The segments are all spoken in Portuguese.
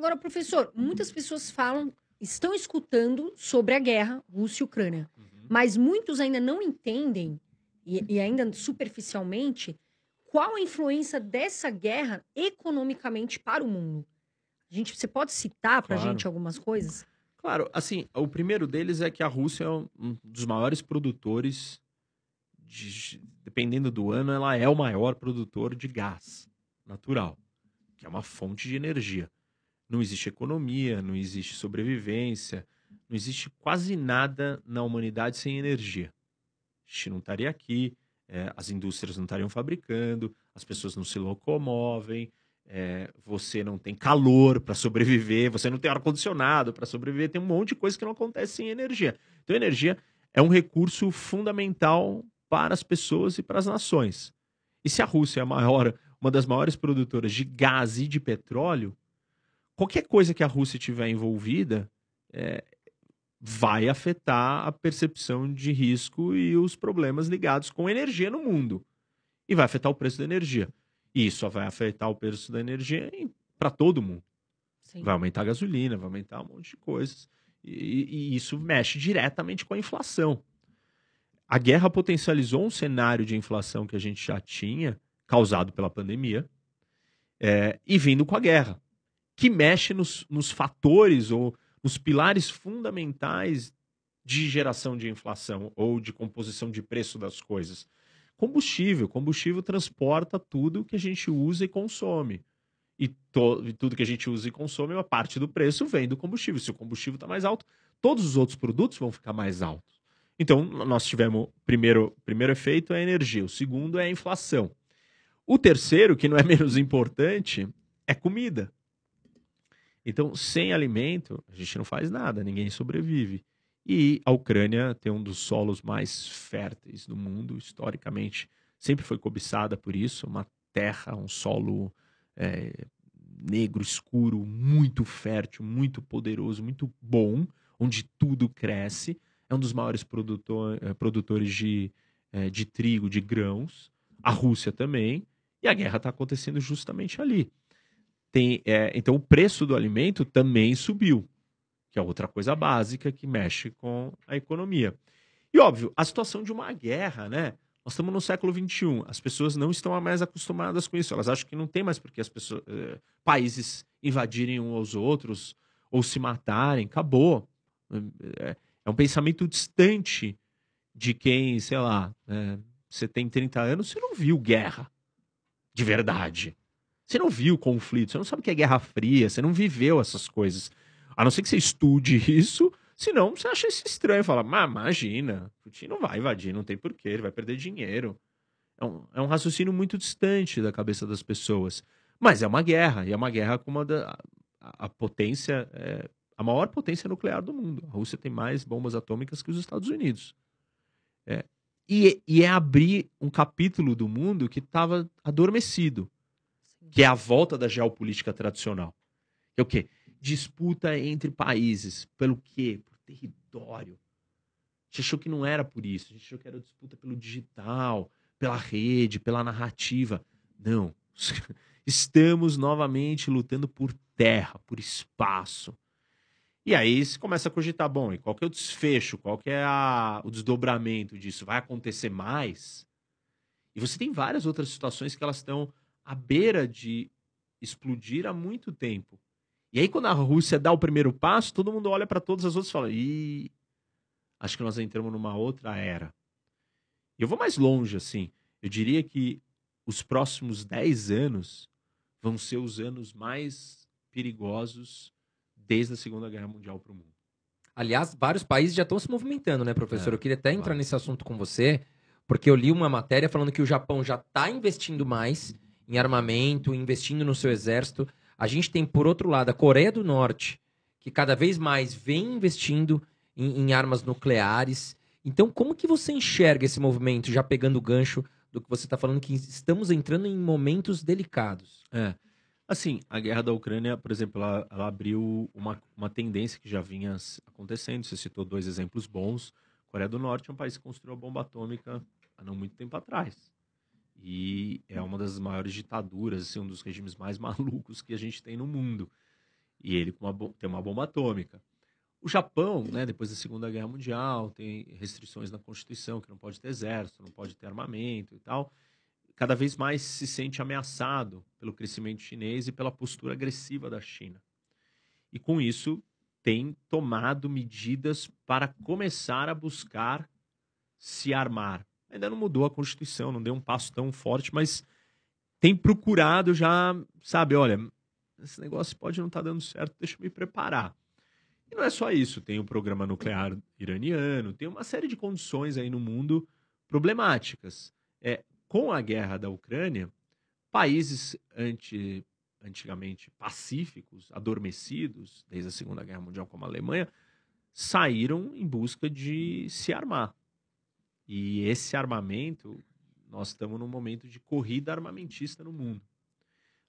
Agora, professor, muitas pessoas falam, estão escutando sobre a guerra Rússia e Ucrânia, uhum. mas muitos ainda não entendem, e, e ainda superficialmente, qual a influência dessa guerra economicamente para o mundo. A gente, você pode citar para a claro. gente algumas coisas? Claro, assim, o primeiro deles é que a Rússia é um dos maiores produtores, de, dependendo do ano, ela é o maior produtor de gás natural, que é uma fonte de energia não existe economia, não existe sobrevivência, não existe quase nada na humanidade sem energia. A gente não estaria aqui, é, as indústrias não estariam fabricando, as pessoas não se locomovem, é, você não tem calor para sobreviver, você não tem ar-condicionado para sobreviver, tem um monte de coisa que não acontece sem energia. Então, energia é um recurso fundamental para as pessoas e para as nações. E se a Rússia é a maior, uma das maiores produtoras de gás e de petróleo, qualquer coisa que a Rússia tiver envolvida é, vai afetar a percepção de risco e os problemas ligados com energia no mundo. E vai afetar o preço da energia. E isso vai afetar o preço da energia para todo mundo. Sim. Vai aumentar a gasolina, vai aumentar um monte de coisas. E, e, isso mexe diretamente com a inflação. A guerra potencializou um cenário de inflação que a gente já tinha, causado pela pandemia, é, e vindo com a guerra que mexe nos, nos fatores ou nos pilares fundamentais de geração de inflação ou de composição de preço das coisas. Combustível. Combustível transporta tudo que a gente usa e consome. E, to, e tudo que a gente usa e consome, uma parte do preço vem do combustível. Se o combustível está mais alto, todos os outros produtos vão ficar mais altos. Então, nós tivemos primeiro primeiro efeito é a energia, o segundo é a inflação. O terceiro, que não é menos importante, é comida. Então, sem alimento, a gente não faz nada, ninguém sobrevive. E a Ucrânia tem um dos solos mais férteis do mundo, historicamente, sempre foi cobiçada por isso uma terra, um solo é, negro, escuro, muito fértil, muito poderoso, muito bom, onde tudo cresce. É um dos maiores produtor, é, produtores de, é, de trigo, de grãos. A Rússia também. E a guerra está acontecendo justamente ali. Tem, é, então, o preço do alimento também subiu, que é outra coisa básica que mexe com a economia. E, óbvio, a situação de uma guerra, né? Nós estamos no século XXI, as pessoas não estão mais acostumadas com isso. Elas acham que não tem mais porque as pessoas, eh, países invadirem uns aos outros ou se matarem. Acabou. É, é um pensamento distante de quem, sei lá, é, você tem 30 anos, você não viu guerra de verdade. Você não viu conflito, você não sabe o que é Guerra Fria, você não viveu essas coisas. A não ser que você estude isso, senão você acha isso estranho. Fala, mas imagina, Putin não vai invadir, não tem porquê, ele vai perder dinheiro. É um, é um raciocínio muito distante da cabeça das pessoas. Mas é uma guerra, e é uma guerra com uma da, a, a potência, é, a maior potência nuclear do mundo. A Rússia tem mais bombas atômicas que os Estados Unidos. É, e, e é abrir um capítulo do mundo que estava adormecido que é a volta da geopolítica tradicional. É o quê? Disputa entre países. Pelo quê? Por território. A gente achou que não era por isso. A gente achou que era disputa pelo digital, pela rede, pela narrativa. Não. Estamos novamente lutando por terra, por espaço. E aí você começa a cogitar, bom, e qual que é o desfecho? Qual que é a, o desdobramento disso? Vai acontecer mais? E você tem várias outras situações que elas estão à beira de explodir há muito tempo. E aí, quando a Rússia dá o primeiro passo, todo mundo olha para todas as outras e fala: Ih, acho que nós entramos numa outra era. E eu vou mais longe, assim. Eu diria que os próximos 10 anos vão ser os anos mais perigosos desde a Segunda Guerra Mundial para o mundo. Aliás, vários países já estão se movimentando, né, professor? É, eu queria até entrar nesse assunto com você, porque eu li uma matéria falando que o Japão já está investindo mais em armamento, investindo no seu exército. A gente tem, por outro lado, a Coreia do Norte, que cada vez mais vem investindo em, em armas nucleares. Então, como que você enxerga esse movimento, já pegando o gancho do que você está falando, que estamos entrando em momentos delicados? É. Assim, a guerra da Ucrânia, por exemplo, ela, ela abriu uma, uma tendência que já vinha acontecendo. Você citou dois exemplos bons. Coreia do Norte é um país que construiu a bomba atômica há não muito tempo atrás. E é uma das maiores ditaduras, assim, um dos regimes mais malucos que a gente tem no mundo. E ele uma, tem uma bomba atômica. O Japão, né, depois da Segunda Guerra Mundial, tem restrições na Constituição, que não pode ter exército, não pode ter armamento e tal. Cada vez mais se sente ameaçado pelo crescimento chinês e pela postura agressiva da China. E com isso, tem tomado medidas para começar a buscar se armar. Ainda não mudou a Constituição, não deu um passo tão forte, mas tem procurado já, sabe, olha, esse negócio pode não estar dando certo, deixa eu me preparar. E não é só isso, tem o programa nuclear iraniano, tem uma série de condições aí no mundo problemáticas. É, com a guerra da Ucrânia, países anti, antigamente pacíficos, adormecidos, desde a Segunda Guerra Mundial, como a Alemanha, saíram em busca de se armar. E esse armamento, nós estamos num momento de corrida armamentista no mundo.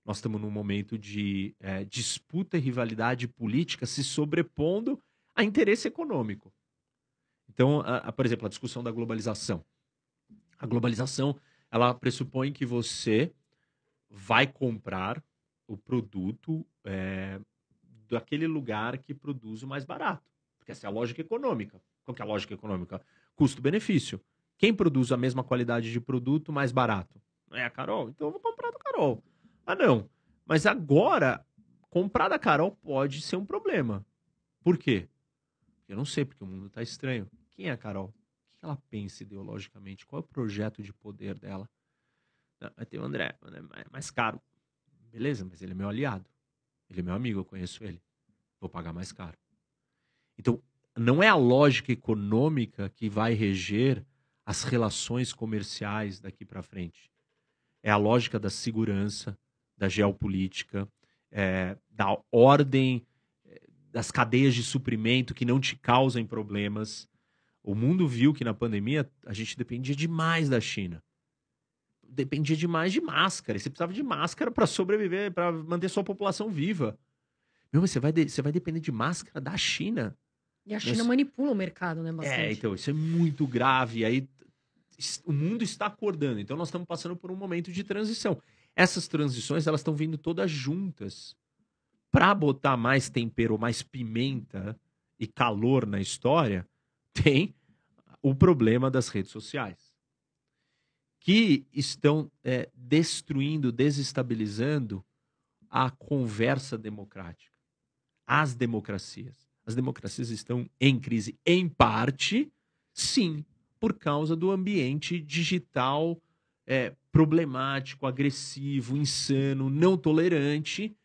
Nós estamos num momento de eh, disputa e rivalidade política se sobrepondo a interesse econômico. Então, a- a- por exemplo, a discussão da globalização. A globalização, ela pressupõe que você vai comprar o produto eh, daquele lugar que produz o mais barato. Porque essa é a lógica econômica. Qual é a lógica econômica? Custo-benefício. Quem produz a mesma qualidade de produto mais barato? É a Carol? Então eu vou comprar da Carol. Ah, não. Mas agora, comprar da Carol pode ser um problema. Por quê? Eu não sei, porque o mundo tá estranho. Quem é a Carol? O que ela pensa ideologicamente? Qual é o projeto de poder dela? Vai ter o André, o André é mais caro. Beleza, mas ele é meu aliado. Ele é meu amigo, eu conheço ele. Vou pagar mais caro. Então, não é a lógica econômica que vai reger as relações comerciais daqui para frente. É a lógica da segurança, da geopolítica, é, da ordem, é, das cadeias de suprimento que não te causem problemas. O mundo viu que na pandemia a gente dependia demais da China. Dependia demais de máscara. E você precisava de máscara para sobreviver, para manter sua população viva. Meu, mas você vai, de- você vai depender de máscara da China? E a China Mas- manipula o mercado, né? Bastante. É, então, isso é muito grave. Aí o mundo está acordando. Então nós estamos passando por um momento de transição. Essas transições, elas estão vindo todas juntas. Para botar mais tempero, mais pimenta e calor na história, tem o problema das redes sociais. Que estão é, destruindo, desestabilizando a conversa democrática. As democracias. As democracias estão em crise, em parte, sim, por causa do ambiente digital é, problemático, agressivo, insano, não tolerante,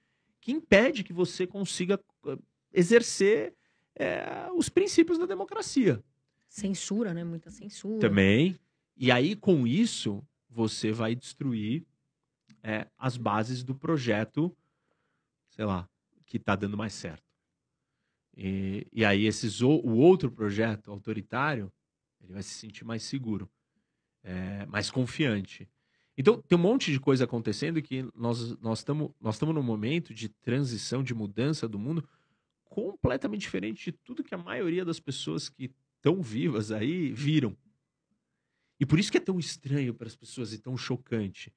que impede que você consiga eh, exercer é, os princípios da democracia. Censura, né? Muita censura. Também. E aí, com isso, você vai destruir é, as bases do projeto, sei lá, que está dando mais certo. E, e aí, esses, o, o outro projeto autoritário, ele vai se sentir mais seguro, é, mais confiante. Então, tem um monte de coisa acontecendo que nós nós estamos nós estamos num momento de transição, de mudança do mundo completamente diferente de tudo que a maioria das pessoas que estão vivas aí viram. E por isso que é tão estranho para as pessoas e tão chocante.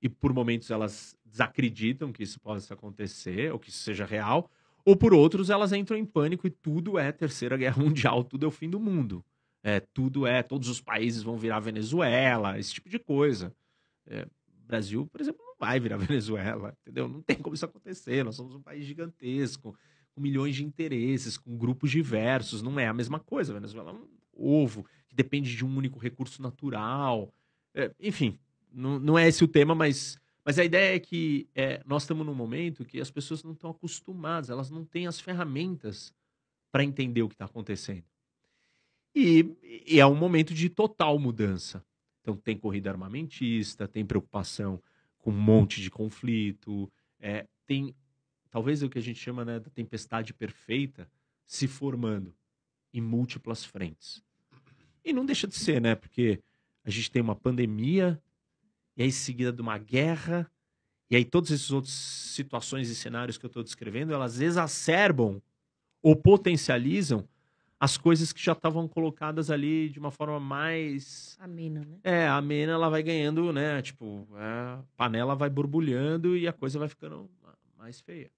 E por momentos elas desacreditam que isso possa acontecer, ou que isso seja real, ou por outros elas entram em pânico e tudo é terceira guerra mundial, tudo é o fim do mundo. É, tudo é, todos os países vão virar Venezuela, esse tipo de coisa. É, Brasil, por exemplo, não vai virar Venezuela, entendeu? Não tem como isso acontecer. Nós somos um país gigantesco, com milhões de interesses, com grupos diversos. Não é a mesma coisa. A Venezuela é um ovo que depende de um único recurso natural. É, enfim, não, não é esse o tema, mas, mas a ideia é que é, nós estamos num momento que as pessoas não estão acostumadas, elas não têm as ferramentas para entender o que está acontecendo. E, e é um momento de total mudança. Então, tem corrida armamentista, tem preocupação com um monte de conflito, é, tem talvez o que a gente chama né, da tempestade perfeita se formando em múltiplas frentes. E não deixa de ser, né? Porque a gente tem uma pandemia, e aí seguida de uma guerra, e aí todas essas outras situações e cenários que eu estou descrevendo, elas exacerbam ou potencializam as coisas que já estavam colocadas ali de uma forma mais Amena, né? é, a amena ela vai ganhando, né? Tipo, a panela vai borbulhando e a coisa vai ficando mais feia.